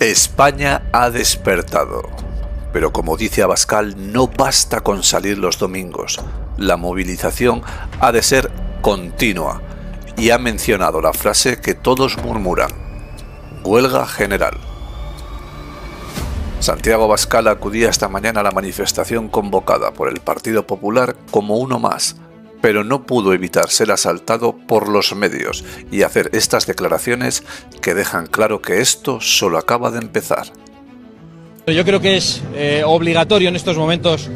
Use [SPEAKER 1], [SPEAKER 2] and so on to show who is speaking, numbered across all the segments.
[SPEAKER 1] España ha despertado. Pero como dice Abascal, no basta con salir los domingos. La movilización ha de ser continua. Y ha mencionado la frase que todos murmuran. Huelga general. Santiago Abascal acudía esta mañana a la manifestación convocada por el Partido Popular como uno más, pero no pudo evitar ser asaltado por los medios y hacer estas declaraciones que dejan claro que esto solo acaba de empezar.
[SPEAKER 2] Yo creo que es eh, obligatorio en estos momentos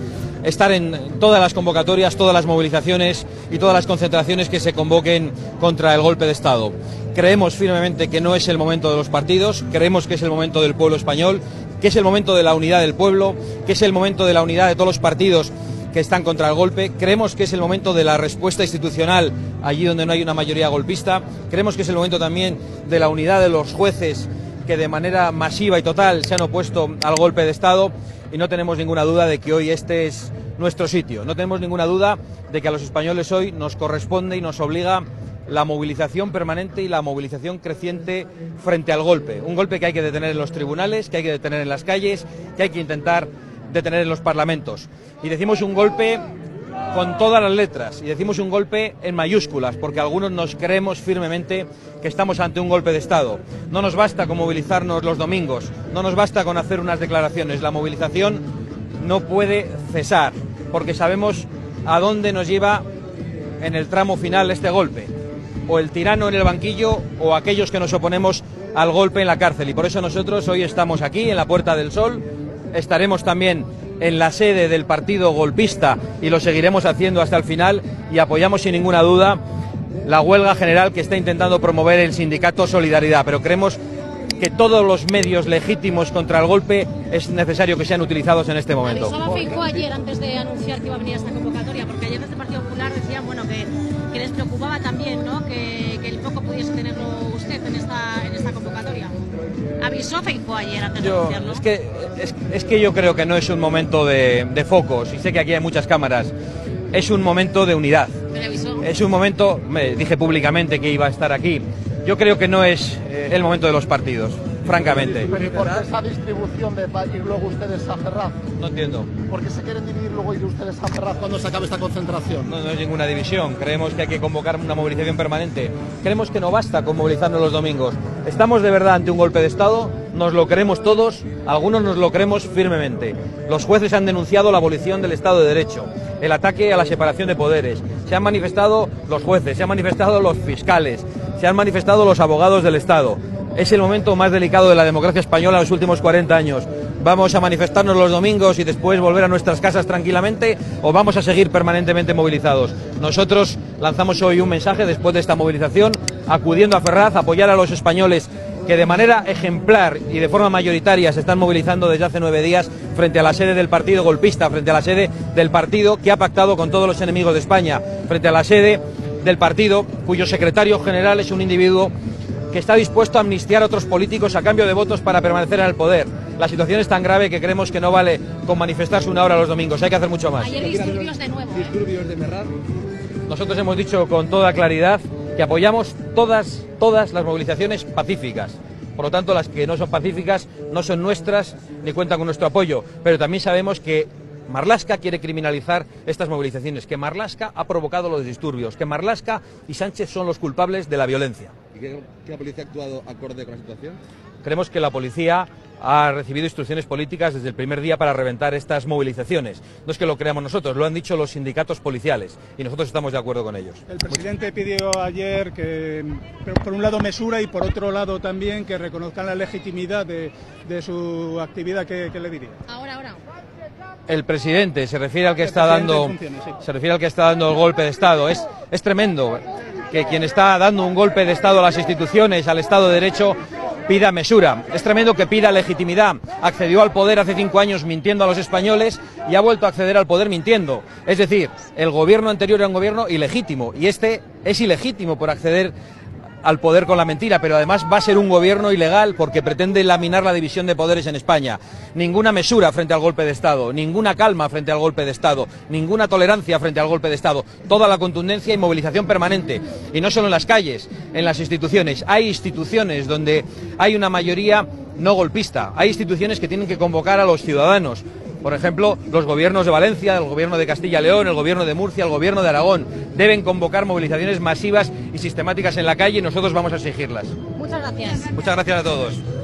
[SPEAKER 2] estar en todas las convocatorias, todas las movilizaciones y todas las concentraciones que se convoquen contra el golpe de Estado. Creemos firmemente que no es el momento de los partidos, creemos que es el momento del pueblo español, que es el momento de la unidad del pueblo, que es el momento de la unidad de todos los partidos que están contra el golpe. Creemos que es el momento de la respuesta institucional allí donde no hay una mayoría golpista. Creemos que es el momento también de la unidad de los jueces que de manera masiva y total se han opuesto al golpe de Estado y no tenemos ninguna duda de que hoy este es nuestro sitio. No tenemos ninguna duda de que a los españoles hoy nos corresponde y nos obliga la movilización permanente y la movilización creciente frente al golpe. Un golpe que hay que detener en los tribunales, que hay que detener en las calles, que hay que intentar detener en los parlamentos. Y decimos un golpe con todas las letras y decimos un golpe en mayúsculas, porque algunos nos creemos firmemente que estamos ante un golpe de Estado. No nos basta con movilizarnos los domingos, no nos basta con hacer unas declaraciones, la movilización no puede cesar, porque sabemos a dónde nos lleva en el tramo final este golpe, o el tirano en el banquillo o aquellos que nos oponemos al golpe en la cárcel. Y por eso nosotros hoy estamos aquí, en la Puerta del Sol, estaremos también en la sede del partido golpista y lo seguiremos haciendo hasta el final y apoyamos sin ninguna duda la huelga general que está intentando promover el sindicato Solidaridad. Pero creemos que todos los medios legítimos contra el golpe es necesario que sean utilizados en este momento.
[SPEAKER 3] Ayer antes de anunciar que iba a venir esta convocatoria, porque ayer desde el Partido Popular decían que, les preocupaba también que, el pudiese tenerlo usted en esta convocatoria. Avisó Feijóo ayer antes de
[SPEAKER 2] Yo,
[SPEAKER 3] anunciarlo.
[SPEAKER 2] es, que, es, es que yo creo que no es un momento de, de focos, y sé que aquí hay muchas cámaras, es un momento de unidad.
[SPEAKER 3] Avisó.
[SPEAKER 2] Es un momento, me dije públicamente que iba a estar aquí. Yo creo que no es eh, el momento de los partidos, francamente.
[SPEAKER 4] Pero ¿y por qué esa distribución de ir luego ustedes a Ferraz?
[SPEAKER 2] No entiendo.
[SPEAKER 4] ¿Por qué se quieren dividir luego ir ustedes a Ferraz cuando se acabe esta concentración?
[SPEAKER 2] No, no es ninguna división. Creemos que hay que convocar una movilización permanente. Creemos que no basta con movilizarnos los domingos. Estamos de verdad ante un golpe de Estado, nos lo creemos todos, algunos nos lo creemos firmemente. Los jueces han denunciado la abolición del Estado de Derecho, el ataque a la separación de poderes. Se han manifestado los jueces, se han manifestado los fiscales, se han manifestado los abogados del Estado. Es el momento más delicado de la democracia española en los últimos 40 años. ¿Vamos a manifestarnos los domingos y después volver a nuestras casas tranquilamente o vamos a seguir permanentemente movilizados? Nosotros lanzamos hoy un mensaje después de esta movilización, acudiendo a Ferraz, a apoyar a los españoles que de manera ejemplar y de forma mayoritaria se están movilizando desde hace nueve días frente a la sede del partido golpista, frente a la sede del partido que ha pactado con todos los enemigos de España, frente a la sede del partido cuyo secretario general es un individuo que está dispuesto a amnistiar a otros políticos a cambio de votos para permanecer en el poder. La situación es tan grave que creemos que no vale con manifestarse una hora los domingos, hay que hacer mucho más.
[SPEAKER 3] Ayer disturbios de nuevo. ¿eh?
[SPEAKER 2] Nosotros hemos dicho con toda claridad que apoyamos todas, todas las movilizaciones pacíficas. Por lo tanto, las que no son pacíficas no son nuestras ni cuentan con nuestro apoyo. Pero también sabemos que Marlasca quiere criminalizar estas movilizaciones, que Marlasca ha provocado los disturbios, que Marlasca y Sánchez son los culpables de la violencia.
[SPEAKER 5] ¿Y que, que la policía ha actuado acorde con la situación?
[SPEAKER 2] Creemos que la policía ha recibido instrucciones políticas desde el primer día para reventar estas movilizaciones. No es que lo creamos nosotros, lo han dicho los sindicatos policiales y nosotros estamos de acuerdo con ellos.
[SPEAKER 6] El presidente pidió ayer que, por un lado, mesura y por otro lado también que reconozcan la legitimidad de, de su actividad. ¿Qué, qué le diría?
[SPEAKER 3] Ahora, ahora.
[SPEAKER 2] El presidente se refiere al que
[SPEAKER 6] El
[SPEAKER 2] está dando
[SPEAKER 6] sí.
[SPEAKER 2] se refiere al que está dando el golpe de estado. Es, es tremendo que quien está dando un golpe de estado a las instituciones, al Estado de Derecho, pida mesura. Es tremendo que pida legitimidad. Accedió al poder hace cinco años mintiendo a los españoles y ha vuelto a acceder al poder mintiendo. Es decir, el gobierno anterior era un gobierno ilegítimo y este es ilegítimo por acceder al poder con la mentira, pero además va a ser un gobierno ilegal porque pretende laminar la división de poderes en España. Ninguna mesura frente al golpe de Estado, ninguna calma frente al golpe de Estado, ninguna tolerancia frente al golpe de Estado, toda la contundencia y movilización permanente. Y no solo en las calles, en las instituciones. Hay instituciones donde hay una mayoría no golpista, hay instituciones que tienen que convocar a los ciudadanos. Por ejemplo, los gobiernos de Valencia, el gobierno de Castilla y León, el gobierno de Murcia, el gobierno de Aragón deben convocar movilizaciones masivas y sistemáticas en la calle y nosotros vamos a exigirlas.
[SPEAKER 3] Muchas gracias.
[SPEAKER 2] Muchas gracias a todos.